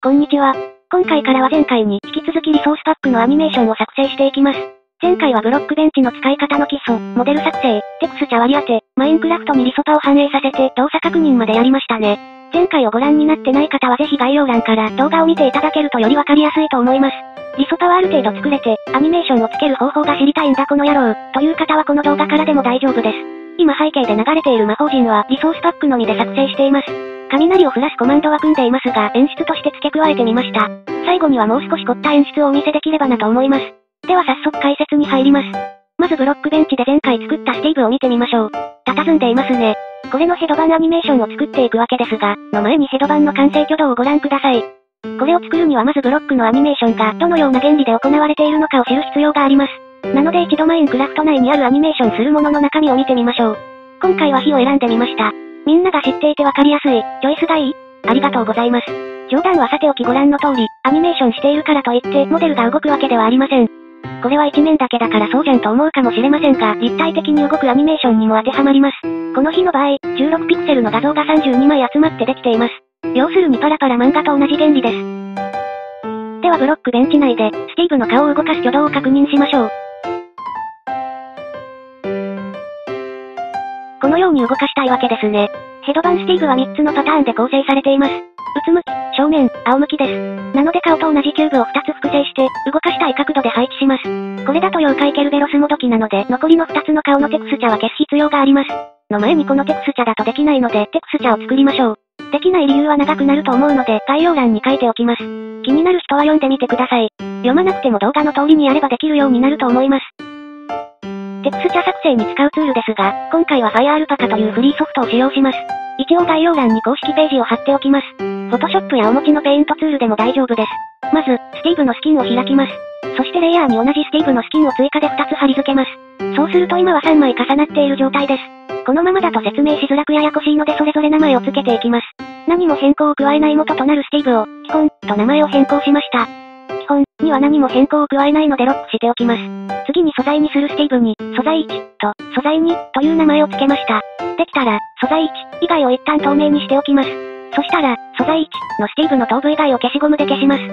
こんにちは。今回からは前回に引き続きリソースパックのアニメーションを作成していきます。前回はブロックベンチの使い方の基礎、モデル作成、テクスチャ割り当て、マインクラフトにリソパを反映させて動作確認までやりましたね。前回をご覧になってない方はぜひ概要欄から動画を見ていただけるとよりわかりやすいと思います。リソパはある程度作れて、アニメーションをつける方法が知りたいんだこの野郎、という方はこの動画からでも大丈夫です。今背景で流れている魔法陣はリソースパックのみで作成しています。雷を降らすコマンドは組んでいますが、演出として付け加えてみました。最後にはもう少し凝った演出をお見せできればなと思います。では早速解説に入ります。まずブロックベンチで前回作ったスティーブを見てみましょう。佇んでいますね。これのヘドバンアニメーションを作っていくわけですが、の前にヘドバンの完成挙動をご覧ください。これを作るにはまずブロックのアニメーションがどのような原理で行われているのかを知る必要があります。なので一度マインクラフト内にあるアニメーションするものの中身を見てみましょう。今回は火を選んでみました。みんなが知っていてわかりやすい、チョイスがいいありがとうございます。冗談はさておきご覧の通り、アニメーションしているからといって、モデルが動くわけではありません。これは一面だけだからそうじゃんと思うかもしれませんが、立体的に動くアニメーションにも当てはまります。この日の場合、16ピクセルの画像が32枚集まってできています。要するにパラパラ漫画と同じ原理です。ではブロックベンチ内で、スティーブの顔を動かす挙動を確認しましょう。このように動かしたいわけですね。ヘドバンスティーブは3つのパターンで構成されています。うつむき、正面、仰向きです。なので顔と同じキューブを2つ複製して、動かしたい角度で配置します。これだと妖怪ケルベロスもどきなので、残りの2つの顔のテクスチャは消す必要があります。の前にこのテクスチャだとできないので、テクスチャを作りましょう。できない理由は長くなると思うので、概要欄に書いておきます。気になる人は読んでみてください。読まなくても動画の通りにやればできるようになると思います。テクスチャ作成に使うツールですが、今回は FireAlpaca というフリーソフトを使用します。一応概要欄に公式ページを貼っておきます。Photoshop やお持ちのペイントツールでも大丈夫です。まず、スティーブのスキンを開きます。そしてレイヤーに同じスティーブのスキンを追加で2つ貼り付けます。そうすると今は3枚重なっている状態です。このままだと説明しづらくややこしいのでそれぞれ名前を付けていきます。何も変更を加えない元となるスティーブを、基本、と名前を変更しました。基本には何も変更を加えないのでロックしておきます。次に素材にするスティーブに、素材1と、素材2という名前を付けました。できたら、素材1以外を一旦透明にしておきます。そしたら、素材1のスティーブの頭部以外を消しゴムで消します。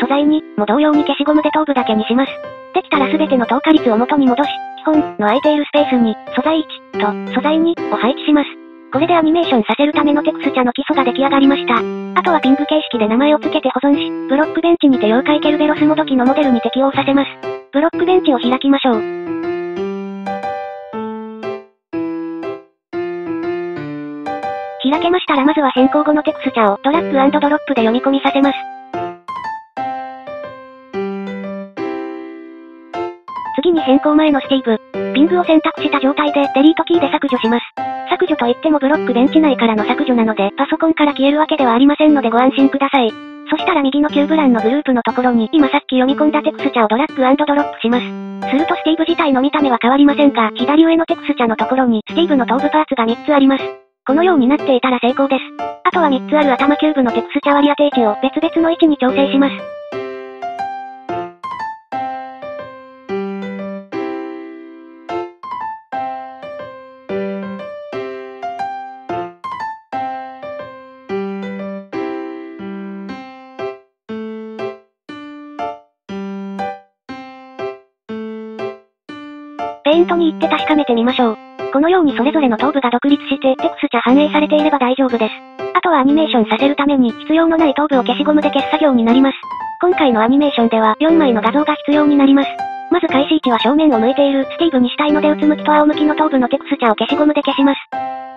素材2も同様に消しゴムで頭部だけにします。できたら全ての透過率を元に戻し、基本の空いているスペースに、素材1と素材2を配置します。これでアニメーションさせるためのテクスチャの基礎が出来上がりました。あとはピング形式で名前を付けて保存し、ブロックベンチにて妖怪ケルベロスもどきのモデルに適用させます。ブロックベンチを開きましょう。開けましたらまずは変更後のテクスチャをドラッグドロップで読み込みさせます。次に変更前のスティーブ、 png を選択した状態でデリートキーで削除します。削除といってもブロックベンチ内からの削除なので、パソコンから消えるわけではありませんのでご安心ください。そしたら右のキューブ欄のグループのところに、今さっき読み込んだテクスチャをドラッグドロップします。するとスティーブ自体の見た目は変わりませんが、左上のテクスチャのところに、スティーブの頭部パーツが3つあります。このようになっていたら成功です。あとは3つある頭キューブのテクスチャ割り当て位置を別々の位置に調整します。ペイントに行って確かめてみましょう。このようにそれぞれの頭部が独立してテクスチャ反映されていれば大丈夫です。あとはアニメーションさせるために必要のない頭部を消しゴムで消す作業になります。今回のアニメーションでは4枚の画像が必要になります。まず開始位置は正面を向いているスティーブにしたいのでうつむきと仰向きの頭部のテクスチャを消しゴムで消します。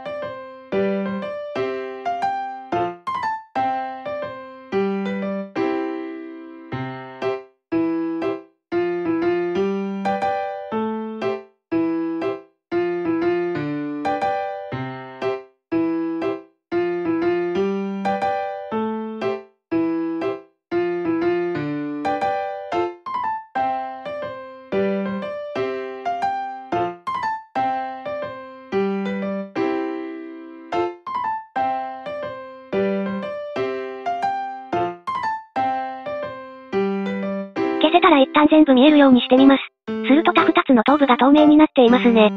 せたら一旦全部見えるようにしてみます。すると他2つの頭部が透明になっていますね。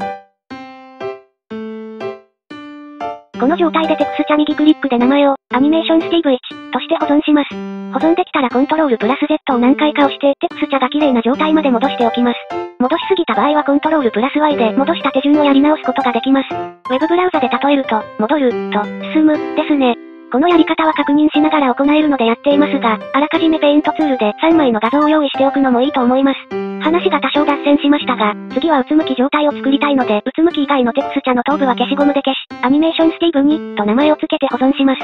この状態でテクスチャ右クリックで名前を、アニメーションスティーブ1としして保存します。保存できたらコントロールプラス Z を何回か押して、テクスチャが綺麗な状態まで戻しておきます。戻しすぎた場合はコントロールプラス Y で戻した手順をやり直すことができます。ウェブブラウザで例えると、戻る、と、進む、ですね。このやり方は確認しながら行えるのでやっていますが、あらかじめペイントツールで3枚の画像を用意しておくのもいいと思います。話が多少脱線しましたが、次はうつむき状態を作りたいので、うつむき以外のテクスチャの頭部は消しゴムで消し、アニメーションスティーブに、と名前を付けて保存します。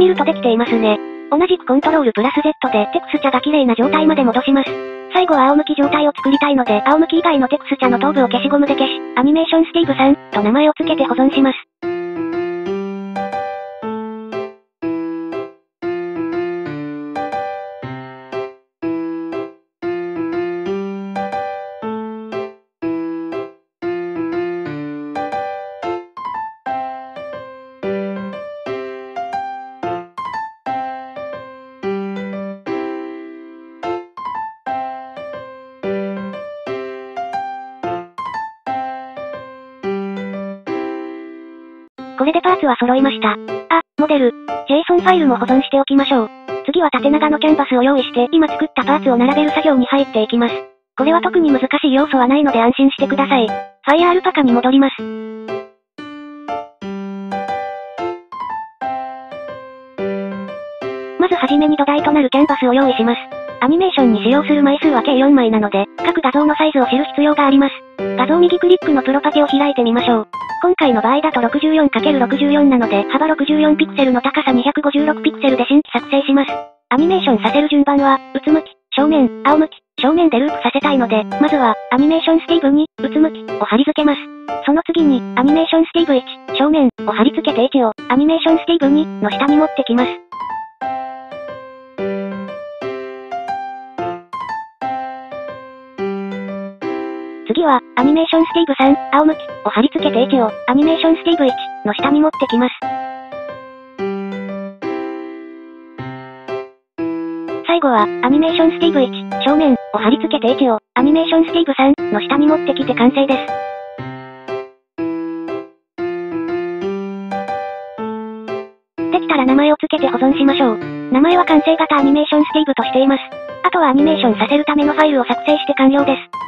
見るとできていますね。同じくコントロールプラス Z でテクスチャが綺麗な状態まで戻します。最後は仰向き状態を作りたいので、仰向き以外のテクスチャの頭部を消しゴムで消し、アニメーションスティーブさん、と名前を付けて保存します。これでパーツは揃いました。あ、モデル。JSON ファイルも保存しておきましょう。次は縦長のキャンバスを用意して、今作ったパーツを並べる作業に入っていきます。これは特に難しい要素はないので安心してください。ファイアールパカに戻ります。まずはじめに土台となるキャンバスを用意します。アニメーションに使用する枚数は計4枚なので、各画像のサイズを知る必要があります。画像右クリックのプロパテを開いてみましょう。今回の場合だと 64×64 なので、幅64ピクセルの高さ256ピクセルで新規作成します。アニメーションさせる順番は、うつむき、正面、仰向き、正面でループさせたいので、まずは、アニメーションスティーブに、うつむき、を貼り付けます。その次に、アニメーションスティーブ1、正面、を貼り付けて H を、アニメーションスティーブ2、の下に持ってきます。次は、アニメーションスティーブ3、仰向き、を貼り付けて H を、アニメーションスティーブ1、の下に持ってきます。最後は、アニメーションスティーブ1、正面、を貼り付けて H を、アニメーションスティーブ3、の下に持ってきて完成です。できたら名前を付けて保存しましょう。名前は完成型アニメーションスティーブとしています。あとはアニメーションさせるためのファイルを作成して完了です。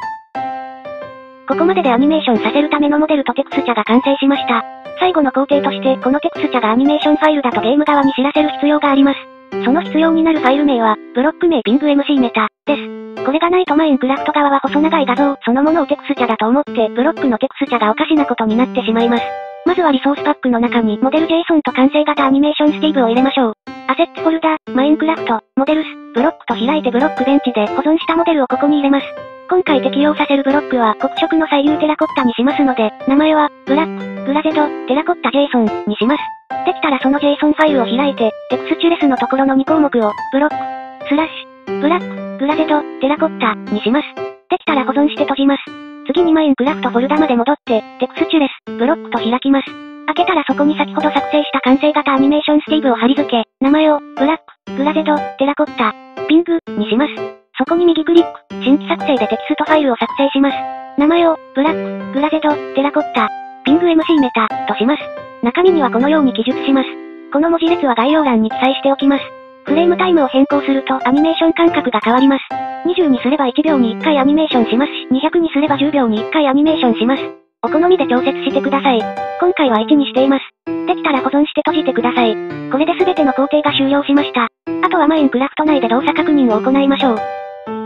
ここまででアニメーションさせるためのモデルとテクスチャが完成しました。最後の工程として、このテクスチャがアニメーションファイルだとゲーム側に知らせる必要があります。その必要になるファイル名は、ブロック名 png mcmeta、です。これがないとマインクラフト側は細長い画像そのものをテクスチャだと思って、ブロックのテクスチャがおかしなことになってしまいます。まずはリソースパックの中にモデル JSON と完成型アニメーションスティーブを入れましょう。assets フォルダ、マインクラフト、 models、block と開いてブロックベンチで保存したモデルをここに入れます。今回適用させるブロックは黒色の彩釉テラコッタにしますので、名前は、 black、glazed、terracotta JSON にします。できたらその JSON ファイルを開いて、 textures のところの2項目を、 block、スラッシュ、 black、glazed、terracotta にします。できたら保存して閉じます。次にマインクラフトフォルダまで戻って、 textures、block と開きます。開けたらそこに先ほど作成した完成型アニメーションスティーブを貼り付け、名前を、 black、glazed、terracotta、png、にします。そこに右クリック、新規作成でテキストファイルを作成します。名前を、ブラック、グラゼド、テラコッタ、ピング MC メタ、とします。中身にはこのように記述します。この文字列は概要欄に記載しておきます。フレームタイムを変更するとアニメーション間隔が変わります。20にすれば1秒に1回アニメーションしますし、200にすれば10秒に1回アニメーションします。お好みで調節してください。今回は1にしています。できたら保存して閉じてください。これで全ての工程が終了しました。あとはマインクラフト内で動作確認を行いましょう。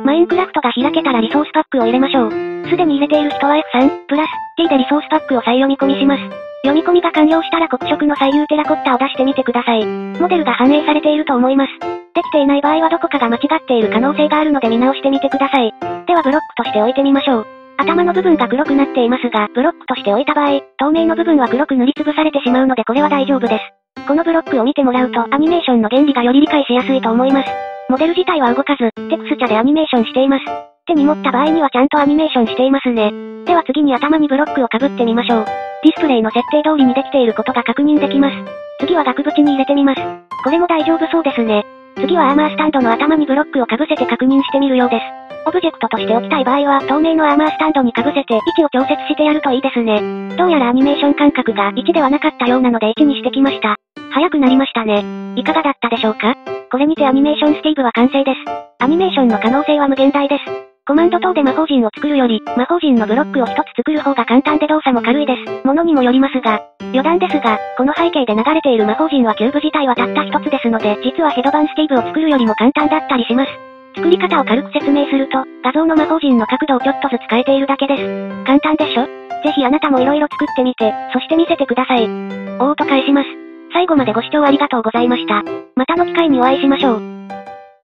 マインクラフトが開けたらリソースパックを入れましょう。すでに入れている人は F3、プラス、T でリソースパックを再読み込みします。読み込みが完了したら黒色の左右テラコッタを出してみてください。モデルが反映されていると思います。できていない場合はどこかが間違っている可能性があるので見直してみてください。ではブロックとして置いてみましょう。頭の部分が黒くなっていますが、ブロックとして置いた場合、透明の部分は黒く塗りつぶされてしまうのでこれは大丈夫です。このブロックを見てもらうとアニメーションの原理がより理解しやすいと思います。モデル自体は動かず、テクスチャでアニメーションしています。手に持った場合にはちゃんとアニメーションしていますね。では次に頭にブロックを被ってみましょう。ディスプレイの設定通りにできていることが確認できます。次は額縁に入れてみます。これも大丈夫そうですね。次はアーマースタンドの頭にブロックを被せて確認してみるようです。オブジェクトとして置きたい場合は、透明のアーマースタンドに被せて位置を調節してやるといいですね。どうやらアニメーション間隔が1ではなかったようなので1にしてきました。早くなりましたね。いかがだったでしょうか？これにてアニメーションスティーブは完成です。アニメーションの可能性は無限大です。コマンド等で魔法陣を作るより、魔法陣のブロックを一つ作る方が簡単で動作も軽いです。ものにもよりますが、余談ですが、この背景で流れている魔法陣はキューブ自体はたった一つですので、実はヘドバンスティーブを作るよりも簡単だったりします。作り方を軽く説明すると、画像の魔法陣の角度をちょっとずつ変えているだけです。簡単でしょ？ぜひあなたも色々作ってみて、そして見せてください。おーと返します。最後までご視聴ありがとうございました。またの機会にお会いしましょう。